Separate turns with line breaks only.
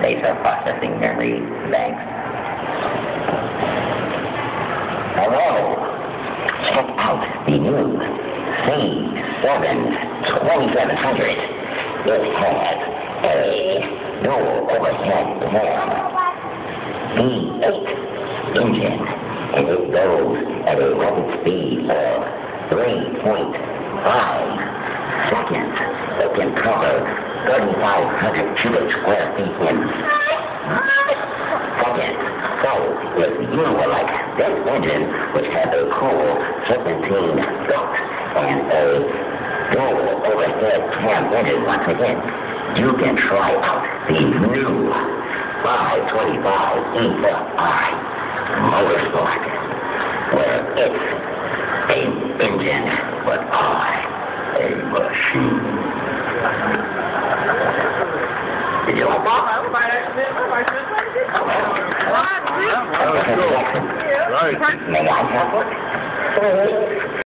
laser processing memory banks. Hello. Check out the new C7-2700. It has a dual overhead cam V8 engine, and it goes at a rapid speed of 3.5 seconds. It can cover 3,500 cubic square feet in seconds. So, if you were like this engine, which has a cool 17 duct and a dual overhead cam engine once again, you can try out the new 525 EFI Motorsport, where it's an engine, but I, a machine.
Right.